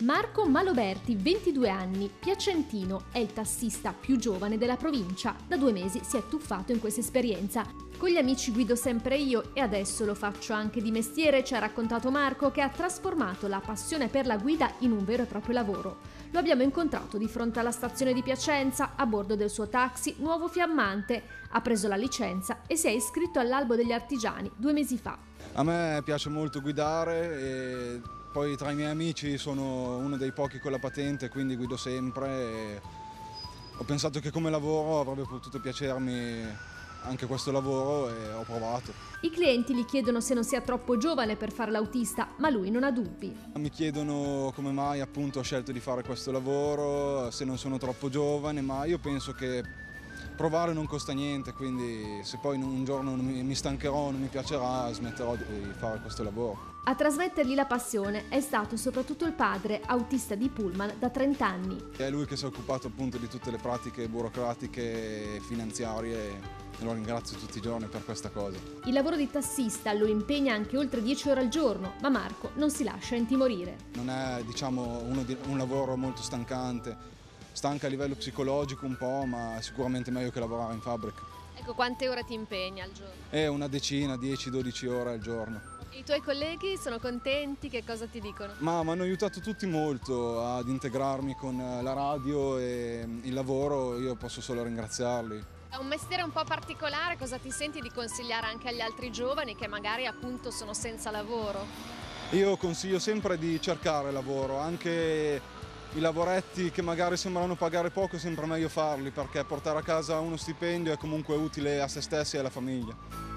Marco Maloberti, 22 anni, piacentino, è il tassista più giovane della provincia. Da due mesi si è tuffato in questa esperienza. Con gli amici guido sempre io e adesso lo faccio anche di mestiere, ci ha raccontato Marco che ha trasformato la passione per la guida in un vero e proprio lavoro. Lo abbiamo incontrato di fronte alla stazione di Piacenza, a bordo del suo taxi nuovo fiammante. Ha preso la licenza e si è iscritto all'albo degli artigiani due mesi fa. A me piace molto guidare e poi tra i miei amici sono uno dei pochi con la patente, quindi guido sempre. ho pensato che come lavoro avrebbe potuto piacermi anche questo lavoro e ho provato. I clienti gli chiedono se non sia troppo giovane per fare l'autista, ma lui non ha dubbi. Mi chiedono come mai appunto ho scelto di fare questo lavoro, se non sono troppo giovane, ma io penso che provare non costa niente, quindi se poi un giorno mi stancherò, non mi piacerà, smetterò di fare questo lavoro. A trasmettergli la passione è stato soprattutto il padre, autista di Pullman da 30 anni. È lui che si è occupato appunto di tutte le pratiche burocratiche e finanziarie e lo ringrazio tutti i giorni per questa cosa. Il lavoro di tassista lo impegna anche oltre 10 ore al giorno, ma Marco non si lascia intimorire. Non è diciamo di, un lavoro molto stancante, stanca a livello psicologico un po', ma sicuramente meglio che lavorare in fabbrica. Ecco, quante ore ti impegna al giorno? È una decina, 10-12 ore al giorno. I tuoi colleghi sono contenti? Che cosa ti dicono? Ma mi hanno aiutato tutti molto ad integrarmi con la radio e il lavoro, io posso solo ringraziarli. È un mestiere un po' particolare, cosa ti senti di consigliare anche agli altri giovani che magari appunto sono senza lavoro? Io consiglio sempre di cercare lavoro, anche i lavoretti che magari sembrano pagare poco è sempre meglio farli perché portare a casa uno stipendio è comunque utile a se stessi e alla famiglia.